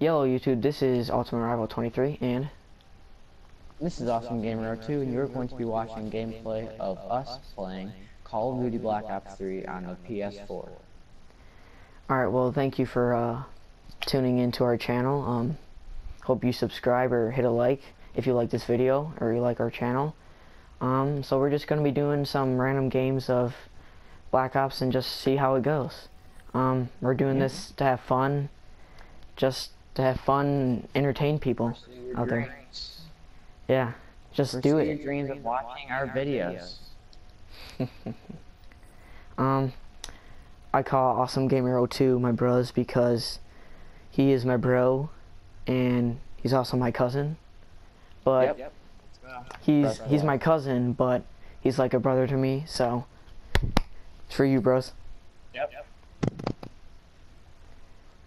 Yellow YouTube, this is Ultimate Rival 23, and This is Awesome Gamer 2, and you're going to be watching gameplay of us playing Call of Duty Black Ops 3 on a PS4. alright, well, thank you for uh, tuning into our channel. Um, hope you subscribe or hit a like if you like this video or you like our channel. Um, so we're just going to be doing some random games of Black Ops and just see how it goes. Um, we're doing Yeah. this to have fun, just to have fun and entertain people out there. Yeah, just do it. your dreams of watching our videos. Um, I call Awesome Gamer 02 my bros because he is my bro, and he's also my cousin. But Yep. he's he's my cousin, but he's like a brother to me. So it's for you, bros. Yep.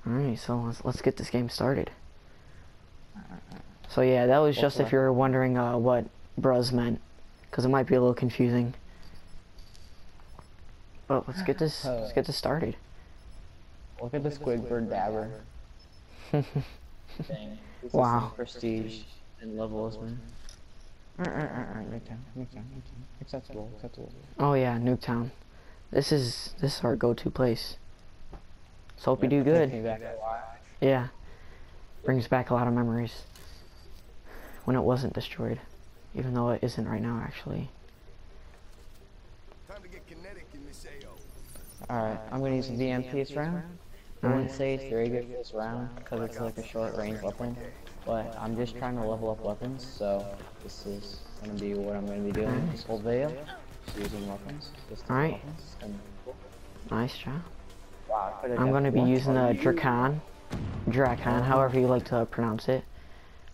All right, so let's let's get this game started. So yeah, that was just if you're wondering uh, what bros meant, because it might be a little confusing. But let's get this let's get this started. Look at the Squidward Dabber thing. This is Wow. Prestige and levels, man. Alright, alright, alright, alright, Nuketown, Nuketown, Nuketown. Acceptable, acceptable. Oh yeah, Nuketown. This is this is our go-to place. So hope you do Yep, takes me good. back. Yeah. Brings back a lot of memories. When it wasn't destroyed. Even though it isn't right now actually. Time to get kinetic in this AO. Alright, I'm gonna use the VMP this round. I wouldn't say it's very good for this round because it's like a short range weapon, but I'm just trying to level up weapons, so this is gonna be what I'm gonna be doing this whole video. Just using weapons. Just Alright. weapons, Nice job. I'm gonna be using the Drakan. Drakon, however you like to pronounce it.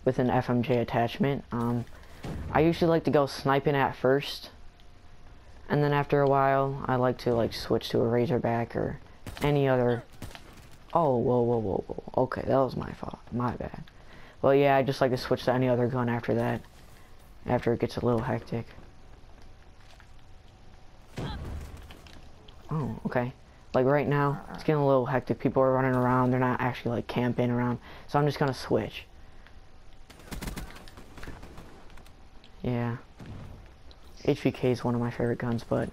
With an FMJ attachment. Um I usually like to go sniping at first. And then after a while I like to like switch to a Razorback or any other Oh, whoa, whoa, whoa, whoa. Okay, that was my fault. My bad. Well, yeah, I just like to switch to any other gun after that. After it gets a little hectic. Oh, okay. Like right now, it's getting a little hectic. People are running around. They're not actually like camping around. So I'm just gonna switch. Yeah. HVK is one of my favorite guns, but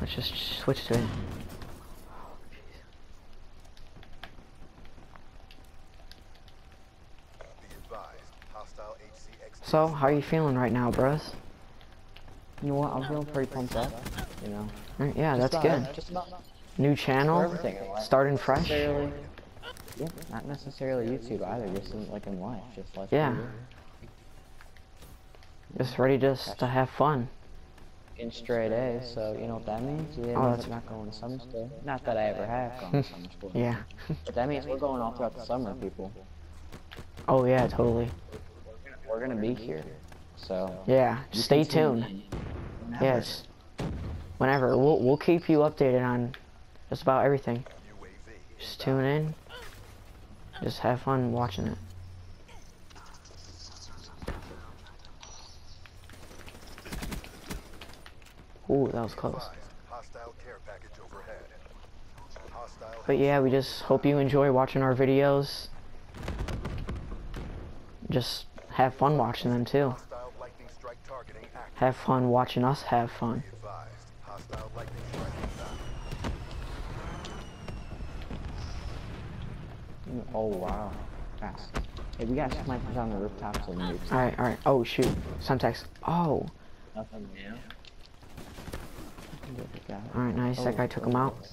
let's just switch to it. Be advised, hostile HCX. So, how are you feeling right now, bros? You know what? I'm feeling pretty pumped up. You know. Alright, Yeah, Just that's about- good. Just about New channel, everything in life. starting fresh. Yeah, not necessarily YouTube either. Just in, like in life, just like Yeah. Just ready just to have fun. in straight A's, so you know what that means? You Oh, that's- not going to summer school. Not that I ever have gone to summer school. Yeah. But that means we're going all throughout the summer, people. oh yeah, totally. We're gonna be here. So Yeah, stay tuned. In whenever. Yes. Whenever we'll we'll keep you updated on just about everything. Just tune in. Just have fun watching it. Ooh, that was close. Advised, hostile care package overhead. Hostile But yeah, we just hope you enjoy watching our videos. Just have fun watching them too. Have fun watching us have fun. Be advised, hostile lightning strike inbound. Oh wow. Fast. Hey, we got snipers on the rooftops and nukes. Alright, alright. Oh shoot. Semtex. Oh. Nothing new. Alright, nice. That guy took him out.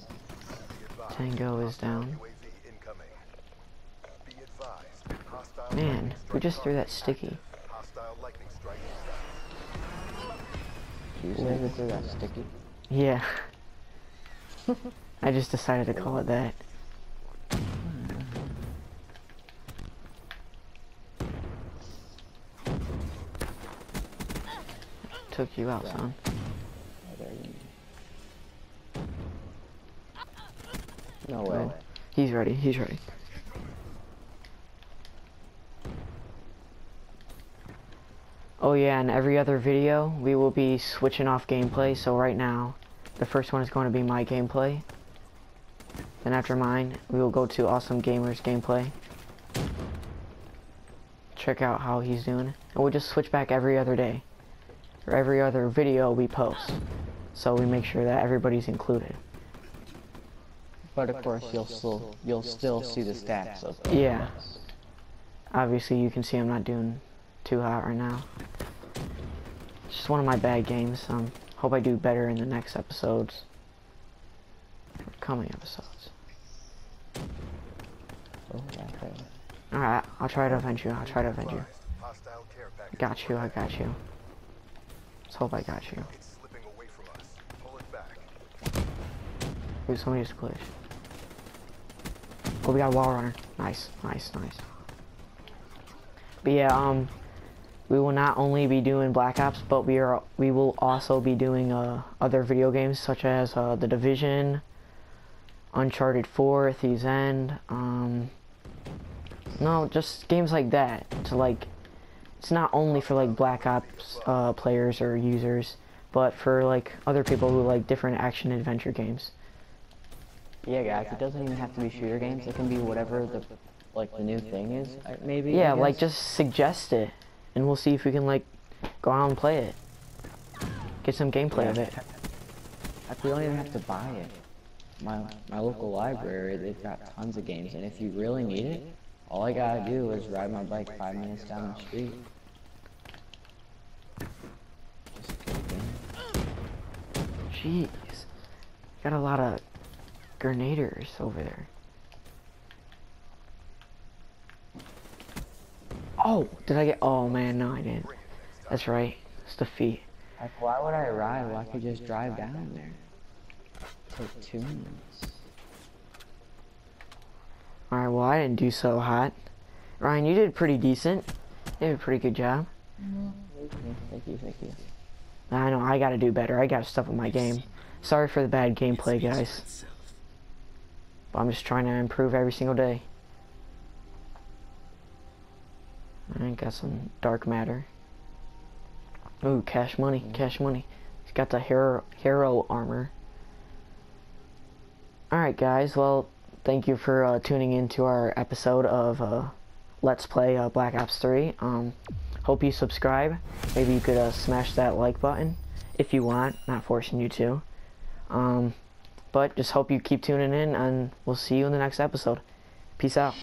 Tango is down. UAV incoming. Be advised, hostile Man, lightning who just threw that sticky? Active. Lightning strike inbound. You say we threw that sticky? Yeah. I just decided to call it that. Took you out, son. There you No way. Oh, he's ready. He's ready. Oh yeah, and every other video we will be switching off gameplay. So right now, the first one is going to be my gameplay. Then after mine, we will go to Awesome Gamers Gameplay. Check out how he's doing. And we'll just switch back every other day. Or every other video we post. So we make sure that everybody's included. But of course, you'll still you'll still see the stats of Yeah. Obviously, you can see I'm not doing too hot right now. It's just one of my bad games. Um, hope I do better in the next episodes. Coming episodes. Alright, I'll try to avenge you. I'll try to avenge you. Got you, I got you. Let's hope I got you. Ooh, somebody just glitched. Oh, we got a wall runner. Nice, nice, nice. But yeah, um, we will not only be doing Black Ops, but we are we will also be doing uh other video games such as uh, The Division, Uncharted 4, Thief's End, um, no, just games like that to like. It's not only for like Black Ops uh, players or users, but for like other people who like different action adventure games. Yeah, guys, it doesn't even have to be shooter games. It can be whatever the like the new thing is. uh, Maybe. Yeah, like just suggest it, and we'll see if we can like go out and play it. Get some gameplay Yeah. of it. We don't even have to buy it. My my local library, they've got tons of games, and if you really need it, all I gotta do is ride my bike five minutes down the street. Just get a game. Jeez, got a lot of grenaders over there. Oh, did I get? Oh man, no, I didn't. That's right. It's the feet. Like, why would I ride? Well, I could just drive down there. Take two minutes. All right. Well, I didn't do so hot. Ryan, you did pretty decent. You did a pretty good job. Thank you, thank you. I know I gotta do better. I gotta step up my game. Sorry for the bad gameplay, guys. But I'm just trying to improve every single day. I got some dark matter. Ooh, cash money, cash money. He's got the hero hero armor. Alright guys, well, thank you for uh, tuning in to our episode of uh, Let's Play uh, Black Ops 3. Um, hope you subscribe. Maybe you could uh, smash that like button if you want, not forcing you to. Um, but just hope you keep tuning in, and we'll see you in the next episode. Peace out.